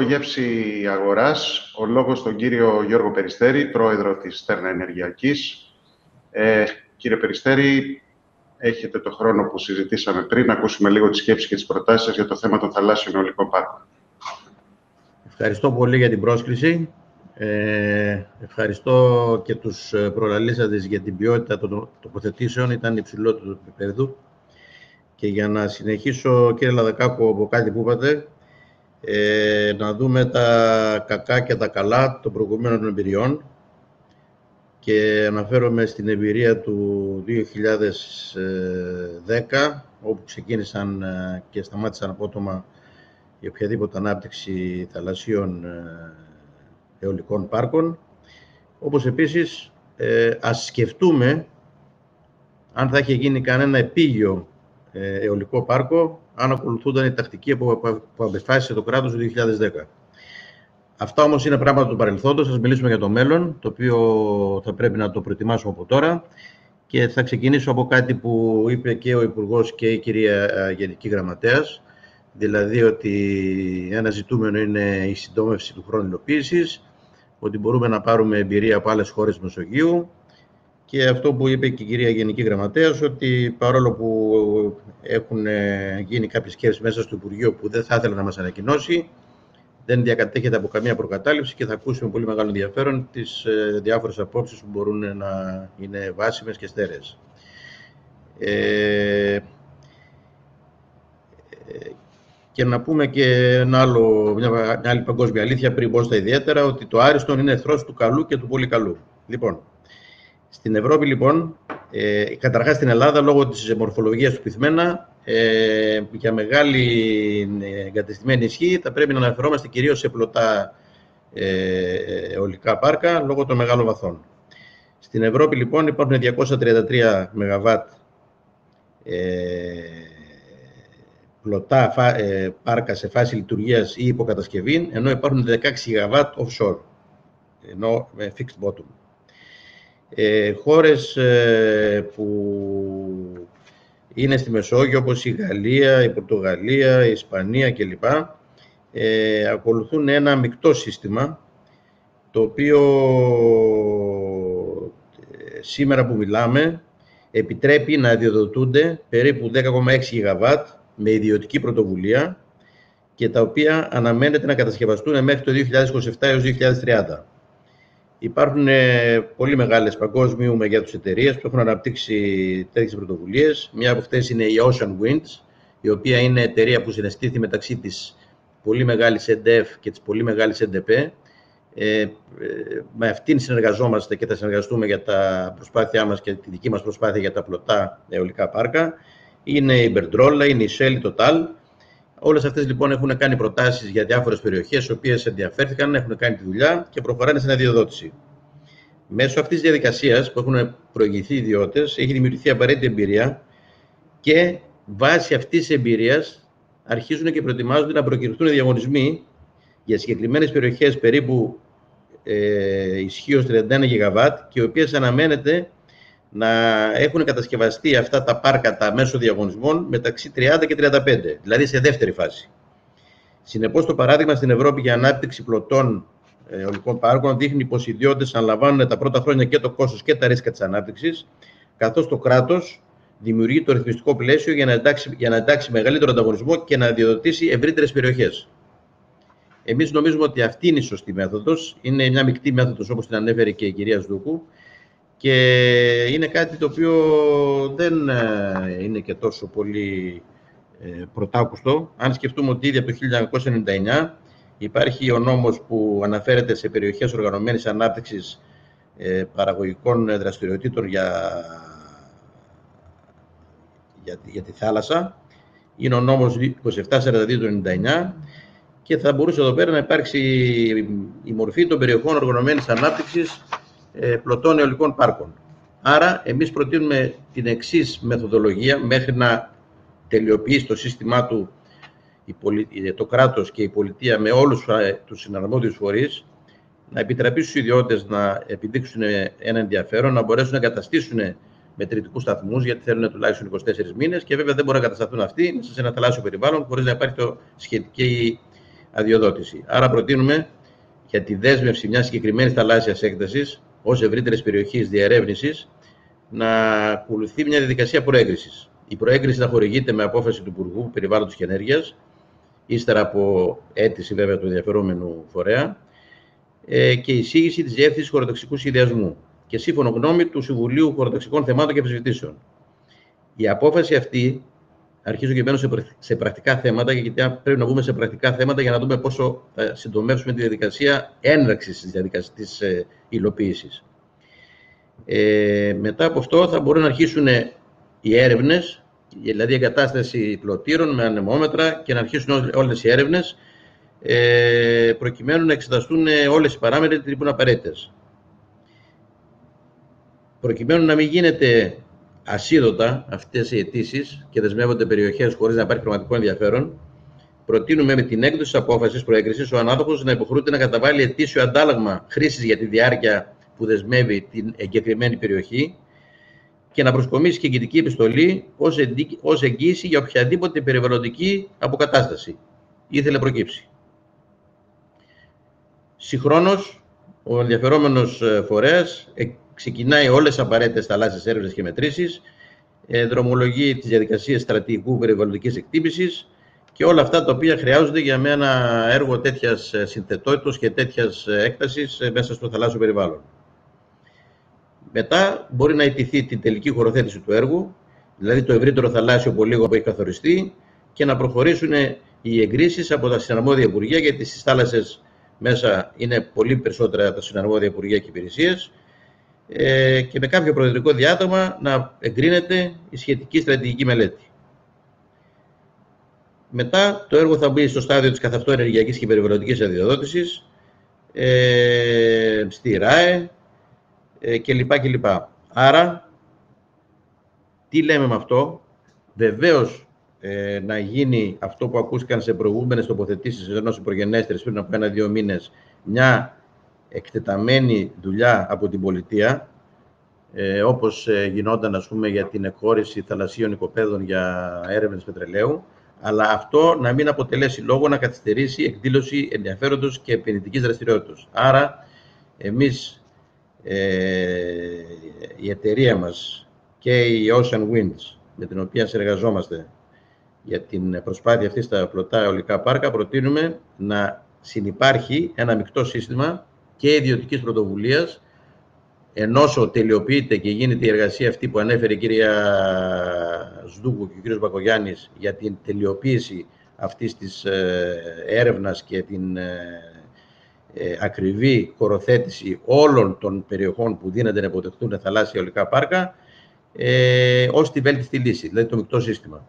Γεύση Αγοράς, ο λόγος στον κύριο Γιώργο Περιστέρη, πρόεδρο της Στέρνα Ενεργειακής. Ε, κύριε Περιστέρη, έχετε το χρόνο που συζητήσαμε πριν, να ακούσουμε λίγο τις σκέψεις και τις προτάσεις για το θέμα των θαλάσσιων αιωλικών πάρκων. Ευχαριστώ πολύ για την πρόσκληση. Ε, ευχαριστώ και τους προλαλήσαντες για την ποιότητα των τοποθετήσεων. Ήταν υψηλό του επίπεδου. Και για να συνεχίσω, κύριε Λαδακάκο, από κάτι που είπατε, ε, να δούμε τα κακά και τα καλά των προηγουμένων εμπειριών. Και αναφέρομαι στην εμπειρία του 2010 όπου ξεκίνησαν ε, και σταμάτησαν απότομα η οποιαδήποτε ανάπτυξη θαλασσίων ε, αιωλικών πάρκων. Όπως επίσης ε, ας σκεφτούμε αν θα είχε γίνει κανένα επίγειο αιωλικό πάρκο αν ακολουθούνταν η τακτική που, απεφάσισε το κράτος το 2010. Αυτά όμως είναι πράγματα του παρελθόντος. Θα μιλήσουμε για το μέλλον, το οποίο θα πρέπει να το προετοιμάσουμε από τώρα. Και θα ξεκινήσω από κάτι που είπε και ο Υπουργός και η κυρία Γενική Γραμματέας, δηλαδή ότι ένα ζητούμενο είναι η συντόμευση του χρόνου υλοποίησης, ότι μπορούμε να πάρουμε εμπειρία από άλλες χώρες Μεσογείου και αυτό που είπε και η κυρία Γενική Γραμματέας, ότι παρόλο που έχουν γίνει κάποιες σκέψεις μέσα στο Υπουργείο που δεν θα ήθελε να μας ανακοινώσει, δεν διακατέχεται από καμία προκατάληψη και θα ακούσουμε πολύ μεγάλο ενδιαφέρον τις ε, διάφορες απόψεις που μπορούν να είναι βάσιμες και στέρεες. Ε, ε και να πούμε και ένα άλλο, μια, μια άλλη παγκόσμια αλήθεια πριν πω στα ιδιαίτερα, ότι το άριστον είναι εχθρός του καλού και του πολύ καλού. Λοιπόν, στην Ευρώπη, λοιπόν, ε, καταρχάς στην Ελλάδα, λόγω της μορφολογίας του πυθμένα, ε, για μεγάλη ε, εγκατεστημένη ισχύ, θα πρέπει να αναφερόμαστε κυρίως σε πλωτά ε, ολικά πάρκα, λόγω των μεγάλων βαθών. Στην Ευρώπη, λοιπόν, υπάρχουν 233 ΜΒ ε, πλωτά ε, πάρκα σε φάση λειτουργίας ή υποκατασκευή, ενώ υπάρχουν 16 ΓΒ offshore, ενώ με fixed bottom. Ε, χώρες ε, που είναι στη Μεσόγειο, όπως η Γαλλία, η Πορτογαλία, η Ισπανία κλπ. Ε, ακολουθούν ένα μεικτό σύστημα, το οποίο ε, σήμερα που μιλάμε επιτρέπει να διοδοτούνται περίπου 10,6 ΓΒ με ιδιωτική πρωτοβουλία και τα οποία αναμένεται να κατασκευαστούν μέχρι το 2027 έως 2030. Υπάρχουν ε, πολύ μεγάλες παγκόσμιου μεγέθους εταιρείες που έχουν αναπτύξει τέτοιες πρωτοβουλίες. Μια από αυτές είναι η Ocean Winds, η οποία είναι εταιρεία που συναισθήθη μεταξύ της πολύ μεγάλης EDF και της πολύ μεγάλης EDP. Ε, ε, με αυτήν συνεργαζόμαστε και θα συνεργαστούμε για τα προσπάθειά μας και τη δική μας προσπάθεια για τα πλωτά αιωλικά πάρκα. Είναι η Berdrolla, είναι η Shell, η Total Όλες αυτές λοιπόν έχουν κάνει προτάσεις για διάφορες περιοχές, οι οποίες ενδιαφέρθηκαν, έχουν κάνει τη δουλειά και προχωράνε στην αδειοδότηση. Μέσω αυτής της διαδικασίας που έχουν προηγηθεί οι ιδιώτες, έχει δημιουργηθεί απαραίτητη εμπειρία και βάσει αυτής της εμπειρίας αρχίζουν και προετοιμάζονται να προκυρωθούν διαγωνισμοί για συγκεκριμένες περιοχές περίπου ε, ισχύως 31 ΓΒ και οι οποίες αναμένεται να έχουν κατασκευαστεί αυτά τα πάρκα τα μέσω διαγωνισμών μεταξύ 30 και 35, δηλαδή σε δεύτερη φάση. Συνεπώς, το παράδειγμα στην Ευρώπη για ανάπτυξη πλωτών ε, ολικών πάρκων δείχνει πως οι ιδιώτες αναλαμβάνουν τα πρώτα χρόνια και το κόστος και τα ρίσκα της ανάπτυξης, καθώς το κράτος δημιουργεί το ρυθμιστικό πλαίσιο για να εντάξει, για να εντάξει μεγαλύτερο ανταγωνισμό και να διοδοτήσει ευρύτερες περιοχές. Εμείς νομίζουμε ότι αυτή είναι η σωστή μέθοδος. Είναι μια μεικτή μέθοδος, όπως την ανέφερε και η κυρία Σδούκου, και είναι κάτι το οποίο δεν ε, είναι και τόσο πολύ ε, πρωτάκουστο. Αν σκεφτούμε ότι ήδη από το 1999 υπάρχει ο νόμος που αναφέρεται σε περιοχές οργανωμένης ανάπτυξης ε, παραγωγικών δραστηριοτήτων για, για, για τη θάλασσα. Είναι ο νόμος 2742 του 1999 και θα μπορούσε εδώ πέρα να υπάρξει η μορφή των περιοχών οργανωμένης ανάπτυξης ε, πλωτών αιωλικών πάρκων. Άρα, εμείς προτείνουμε την εξής μεθοδολογία μέχρι να τελειοποιήσει το σύστημά του το κράτος και η πολιτεία με όλους ε, τους συναρμόδιους φορείς, να επιτραπεί στους ιδιώτες να επιδείξουν ένα ενδιαφέρον, να μπορέσουν να καταστήσουν μετρητικού σταθμούς, γιατί θέλουν τουλάχιστον 24 μήνες και βέβαια δεν μπορούν να κατασταθούν αυτοί σε ένα θαλάσσιο περιβάλλον χωρίς να υπάρχει το σχετική αδειοδότηση. Άρα προτείνουμε για τη δέσμευση μιας συγκεκριμένης θαλάσσιας έκτασης ως ευρύτερης περιοχής διερεύνησης να ακολουθεί μια διαδικασία προέγκρισης. Η προέγκριση θα χορηγείται με απόφαση του Υπουργού Περιβάλλοντος και Ενέργειας, ύστερα από αίτηση βέβαια του ενδιαφερόμενου φορέα ε, και εισήγηση της Διεύθυνσης Χωροταξικού Σχεδιασμού και σύμφωνο γνώμη του Συμβουλίου Χωροταξικών Θεμάτων και Αμφισβητήσεων. Η απόφαση αυτή αρχίζω και μπαίνω σε, πρακτικά θέματα, γιατί πρέπει να βγούμε σε πρακτικά θέματα για να δούμε πόσο θα συντομεύσουμε τη διαδικασία έναρξης της διαδικασία της ε, υλοποίησης. Ε, μετά από αυτό θα μπορούν να αρχίσουν οι έρευνες, δηλαδή η εγκατάσταση πλωτήρων με ανεμόμετρα και να αρχίσουν όλες οι έρευνες ε, προκειμένου να εξεταστούν όλες οι παράμετροι που είναι απαραίτητες. Προκειμένου να μην γίνεται ασίδωτα αυτές οι αιτήσεις και δεσμεύονται περιοχές χωρίς να υπάρχει πραγματικό ενδιαφέρον, προτείνουμε με την έκδοση της απόφασης προέγκριση ο ανάδοχος να υποχρεούται να καταβάλει ετήσιο αντάλλαγμα χρήσης για τη διάρκεια που δεσμεύει την εγκεκριμένη περιοχή και να προσκομίσει και εγγυητική επιστολή ως εγγύηση για οποιαδήποτε περιβαλλοντική αποκατάσταση ήθελε προκύψει. Συγχρόνως, ο ενδιαφερόμενος ε, φορέας ξεκινάει όλες τις απαραίτητες θαλάσσιες έρευνες και μετρήσεις, ε, δρομολογεί τις διαδικασίες στρατηγικού περιβαλλοντικής εκτίμησης και όλα αυτά τα οποία χρειάζονται για ένα έργο τέτοιας ε, συνθετότητα και τέτοιας ε, έκτασης μέσα στο θαλάσσιο περιβάλλον. Μετά μπορεί να ετηθεί την τελική χωροθέτηση του έργου, δηλαδή το ευρύτερο θαλάσσιο πολύγωμα που έχει καθοριστεί και να προχωρήσουν οι εγκρίσεις από τα συναρμόδια υπουργεία, γιατί στις θάλασσες μέσα είναι πολύ περισσότερα τα συναρμόδια υπουργεία και υπηρεσίες ε, και με κάποιο προεδρικό διάτομα να εγκρίνεται η σχετική στρατηγική μελέτη. Μετά το έργο θα μπει στο στάδιο της καθαυτό ενεργειακής και περιβαλλοντικής αδειοδότησης, ε, στη ΡΑΕ ε, κλπ. κλπ. Άρα, τι λέμε με αυτό, βεβαίως ε, να γίνει αυτό που ακούστηκαν σε προηγούμενες τοποθετήσεις ενός υπουργενέστερης πριν από ένα-δύο μήνες, μια εκτεταμένη δουλειά από την πολιτεία, ε, όπως ε, γινόταν ας πούμε, για την εκχώρηση θαλασσίων οικοπαίδων για έρευνες πετρελαίου, αλλά αυτό να μην αποτελέσει λόγο να καθυστερήσει εκδήλωση ενδιαφέροντος και επενδυτικής δραστηριότητας. Άρα, εμείς, ε, η εταιρεία μας και η Ocean Winds, με την οποία συνεργαζόμαστε για την προσπάθεια αυτή στα πλωτά αιωλικά πάρκα, προτείνουμε να συνυπάρχει ένα μεικτό σύστημα και ιδιωτικής πρωτοβουλίας, ενώ τελειοποιείται και γίνεται η εργασία αυτή που ανέφερε η κυρία Σδούκου και ο κύριος Μπακογιάννης για την τελειοποίηση αυτής της ε, έρευνας και την ε, ε, ακριβή χωροθέτηση όλων των περιοχών που δίνονται να υποτεχθούν θαλάσσια ολικά πάρκα ε, ως τη βέλτιστη λύση, δηλαδή το μεικτό σύστημα.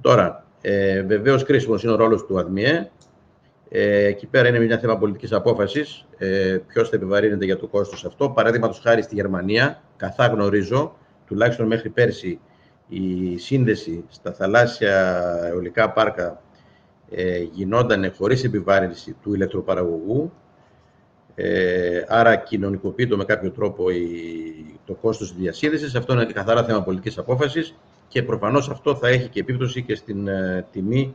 Τώρα, ε, βεβαίως κρίσιμος είναι ο ρόλος του ΑΔΜΙΕ, ε, εκεί πέρα είναι μια θέμα πολιτικής απόφασης. Ε, Ποιος θα επιβαρύνεται για το κόστος αυτό. Παραδείγματος χάρη στη Γερμανία, καθά γνωρίζω, τουλάχιστον μέχρι πέρσι, η σύνδεση στα θαλάσσια αιωλικά πάρκα ε, γινόταν χωρίς επιβάρυνση του ηλεκτροπαραγωγού. Ε, άρα κοινωνικοποιείται με κάποιο τρόπο η, το κόστος της διασύνδεσης. Αυτό είναι καθαρά θέμα πολιτικής απόφασης και προφανώς αυτό θα έχει και επίπτωση και στην ε, τιμή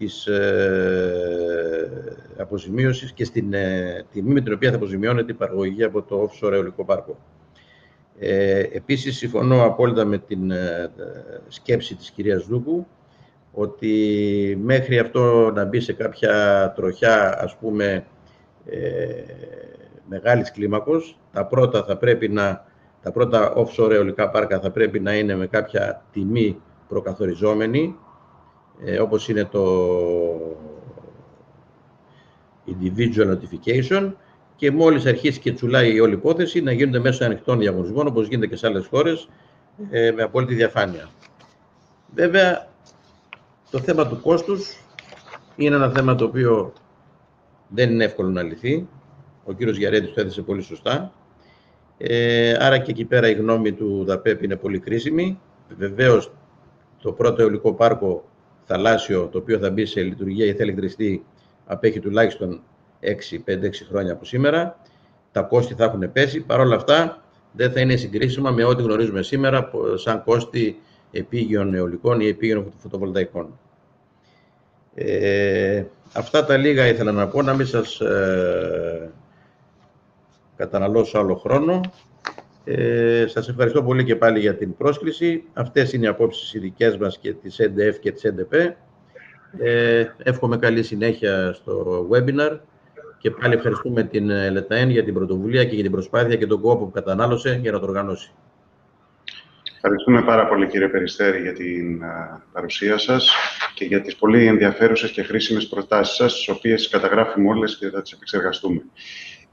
της ε, αποζημίωσης και στην ε, τιμή με την οποία θα αποζημιώνεται η παραγωγή από το offshore αιωλικό πάρκο. Ε, επίσης, συμφωνώ απόλυτα με την ε, σκέψη της κυρίας Δούκου ότι μέχρι αυτό να μπει σε κάποια τροχιά, ας πούμε, ε, μεγάλης κλίμακος, τα πρώτα θα πρέπει να τα πρώτα offshore αιωλικά πάρκα θα πρέπει να είναι με κάποια τιμή προκαθοριζόμενη, ε, όπως είναι το individual notification και μόλις αρχίσει και τσουλάει η όλη υπόθεση να γίνονται μέσω ανοιχτών διαγωνισμών όπως γίνεται και σε άλλες χώρες ε, με απόλυτη διαφάνεια. Βέβαια, το θέμα του κόστους είναι ένα θέμα το οποίο δεν είναι εύκολο να λυθεί. Ο κύριος Γιαρέτης το έθεσε πολύ σωστά. Ε, άρα και εκεί πέρα η γνώμη του ΔΑΠΕΠ είναι πολύ κρίσιμη. Βεβαίως, το πρώτο αιωλικό πάρκο θαλάσσιο το οποίο θα μπει σε λειτουργία ή θα ηλεκτριστεί απέχει τουλάχιστον 6-5-6 χρόνια από σήμερα. Τα κόστη θα έχουν πέσει. Παρ' όλα αυτά δεν θα είναι συγκρίσιμα με ό,τι γνωρίζουμε σήμερα σαν κόστη επίγειων αιωλικών ή επίγειων φωτοβολταϊκών. Ε, αυτά τα λίγα ήθελα να πω, να μην σας ε, καταναλώσω άλλο χρόνο. Ε, σας ευχαριστώ πολύ και πάλι για την πρόσκληση. Αυτές είναι οι απόψεις οι δικές μας και της NDF και της NDP. Ε, εύχομαι καλή συνέχεια στο webinar και πάλι ευχαριστούμε την ΛΕΤΑΕΝ για την πρωτοβουλία και για την προσπάθεια και τον κόπο που κατανάλωσε για να το οργανώσει. Ευχαριστούμε πάρα πολύ κύριε Περιστέρη για την παρουσία σας και για τις πολύ ενδιαφέρουσες και χρήσιμες προτάσεις σας, τις οποίες καταγράφουμε όλες και θα τις επεξεργαστούμε.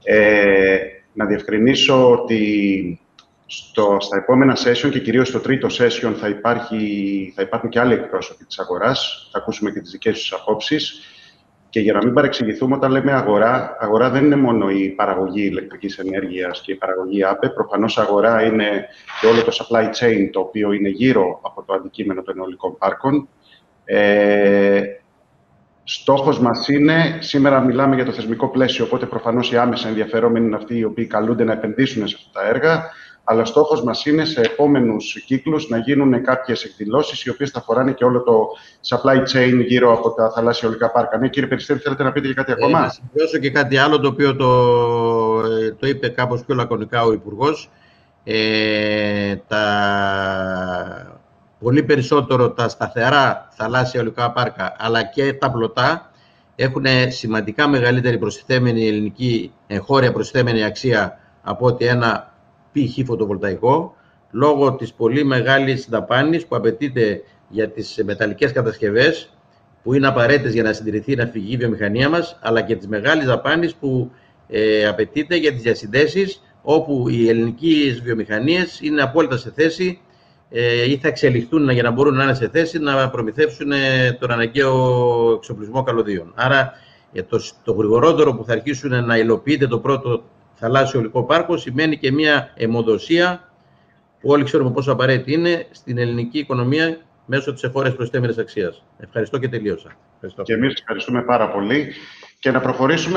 Ε, να διευκρινίσω ότι στο, στα επόμενα session και κυρίως στο τρίτο session θα, υπάρχει, θα υπάρχουν και άλλοι εκπρόσωποι της αγοράς. Θα ακούσουμε και τις δικές τους απόψεις. Και για να μην παρεξηγηθούμε, όταν λέμε αγορά, αγορά δεν είναι μόνο η παραγωγή ηλεκτρικής ενέργειας και η παραγωγή ΑΠΕ. Προφανώς αγορά είναι και όλο το supply chain, το οποίο είναι γύρω από το αντικείμενο των αιωλικών πάρκων. Ε, στόχος μας είναι, σήμερα μιλάμε για το θεσμικό πλαίσιο, οπότε προφανώς οι άμεσα ενδιαφερόμενοι είναι αυτοί οι οποίοι καλούνται να επενδύσουν σε αυτά τα έργα αλλά στόχος μας είναι σε επόμενους κύκλους να γίνουν κάποιες εκδηλώσεις οι οποίες θα φοράνε και όλο το supply chain γύρω από τα θαλάσσια ολικά πάρκα. Ναι, κύριε Περιστέρη, θέλετε να πείτε και κάτι ακόμα; Ε, να συμπληρώσω και κάτι άλλο, το οποίο το, ε, το είπε κάπως πιο λακωνικά ο υπουργός. Ε, τα, πολύ περισσότερο τα σταθερά θαλάσσια ολικά πάρκα, αλλά και τα πλωτά, έχουν σημαντικά μεγαλύτερη προστιθέμενη ελληνική εγχώρια προστιθέμενη αξία από ότι ένα π.χ. φωτοβολταϊκό, λόγω της πολύ μεγάλης δαπάνης που απαιτείται για τις μεταλλικές κατασκευές, που είναι απαραίτητες για να συντηρηθεί να φυγεί η βιομηχανία μας, αλλά και της μεγάλης δαπάνης που ε, απαιτείται για τις διασυνδέσεις, όπου οι ελληνικές βιομηχανίες είναι απόλυτα σε θέση ε, ή θα εξελιχθούν για να μπορούν να είναι σε θέση να προμηθεύσουν ε, τον αναγκαίο εξοπλισμό καλωδίων. Άρα, για το, το γρηγορότερο που θα αρχίσουν να υλοποιείται το πρώτο θαλάσσιο ολικό πάρκος σημαίνει και μια αιμοδοσία που όλοι ξέρουμε πόσο απαραίτητη είναι στην ελληνική οικονομία μέσω της εφόρειας προσθέμενης αξίας. Ευχαριστώ και τελείωσα. Ευχαριστώ. Και εμείς ευχαριστούμε πάρα πολύ. Και να προχωρήσουμε